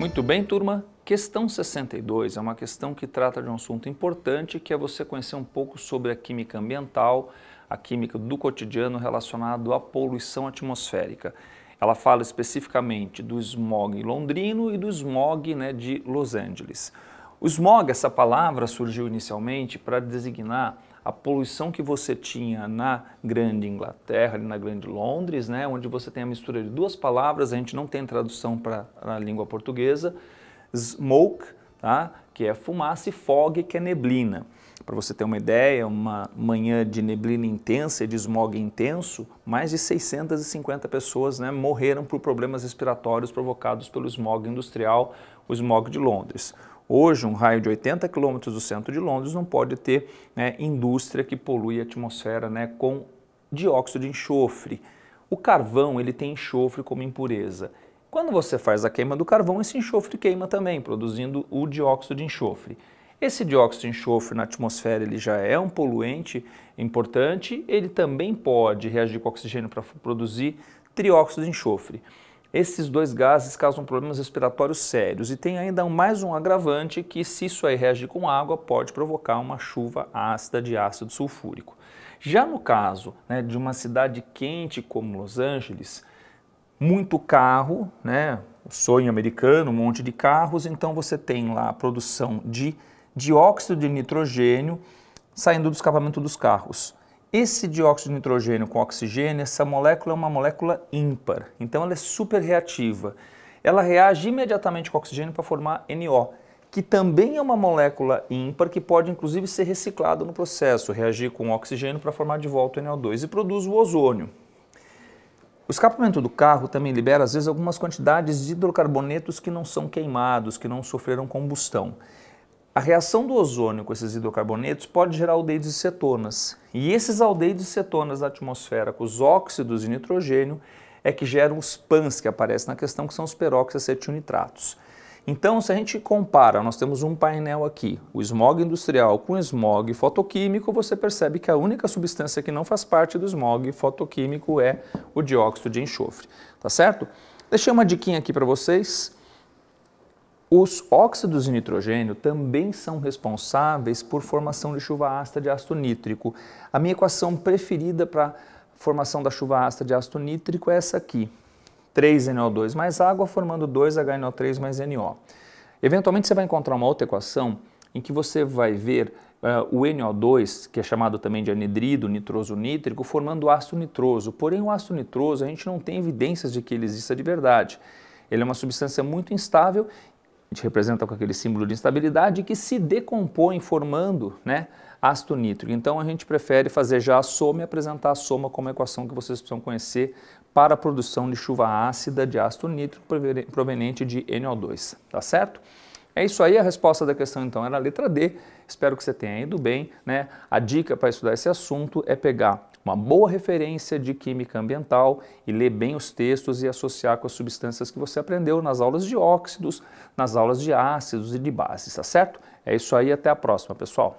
Muito bem, turma. Questão 62 é uma questão que trata de um assunto importante, que é você conhecer um pouco sobre a química ambiental, a química do cotidiano relacionado à poluição atmosférica. Ela fala especificamente do smog londrino e do smog né, de Los Angeles. O smog, essa palavra surgiu inicialmente para designar a poluição que você tinha na Grande Inglaterra, na Grande Londres, né, onde você tem a mistura de duas palavras, a gente não tem tradução para a língua portuguesa, smoke, tá, que é fumaça, e fog, que é neblina. Para você ter uma ideia, uma manhã de neblina intensa e de smog intenso, mais de 650 pessoas né, morreram por problemas respiratórios provocados pelo smog industrial, o smog de Londres. Hoje, um raio de 80 quilômetros do centro de Londres não pode ter né, indústria que polui a atmosfera né, com dióxido de enxofre. O carvão ele tem enxofre como impureza. Quando você faz a queima do carvão, esse enxofre queima também, produzindo o dióxido de enxofre. Esse dióxido de enxofre na atmosfera ele já é um poluente importante, ele também pode reagir com oxigênio para produzir trióxido de enxofre. Esses dois gases causam problemas respiratórios sérios e tem ainda mais um agravante que se isso aí reagir com água pode provocar uma chuva ácida de ácido sulfúrico. Já no caso né, de uma cidade quente como Los Angeles, muito carro, né, o sonho americano, um monte de carros, então você tem lá a produção de dióxido de nitrogênio saindo do escapamento dos carros. Esse dióxido de nitrogênio com oxigênio, essa molécula é uma molécula ímpar, então ela é super reativa. Ela reage imediatamente com oxigênio para formar NO, que também é uma molécula ímpar que pode inclusive ser reciclada no processo, reagir com oxigênio para formar de volta o NO2 e produz o ozônio. O escapamento do carro também libera às vezes algumas quantidades de hidrocarbonetos que não são queimados, que não sofreram combustão. A reação do ozônio com esses hidrocarbonetos pode gerar aldeídos e cetonas. E esses aldeídos e cetonas da atmosfera com os óxidos de nitrogênio é que geram os PANs que aparecem na questão, que são os peróxiacetilnitratos. Então, se a gente compara, nós temos um painel aqui, o smog industrial com o smog fotoquímico, você percebe que a única substância que não faz parte do smog fotoquímico é o dióxido de enxofre, tá certo? Deixei uma diquinha aqui para vocês. Os óxidos de nitrogênio também são responsáveis por formação de chuva ácida de ácido nítrico. A minha equação preferida para formação da chuva ácida de ácido nítrico é essa aqui. 3NO2 mais água formando 2HNO3 mais NO. Eventualmente você vai encontrar uma outra equação em que você vai ver uh, o NO2, que é chamado também de anidrido nitroso nítrico, formando ácido nitroso. Porém, o ácido nitroso a gente não tem evidências de que ele exista de verdade. Ele é uma substância muito instável a gente representa com aquele símbolo de instabilidade que se decompõe formando né, ácido nítrico. Então a gente prefere fazer já a soma e apresentar a soma como equação que vocês precisam conhecer para a produção de chuva ácida de ácido nítrico proveniente de NO2, tá certo? É isso aí, a resposta da questão então era a letra D. Espero que você tenha ido bem. Né? A dica para estudar esse assunto é pegar uma boa referência de química ambiental e ler bem os textos e associar com as substâncias que você aprendeu nas aulas de óxidos, nas aulas de ácidos e de bases, tá certo? É isso aí, até a próxima, pessoal.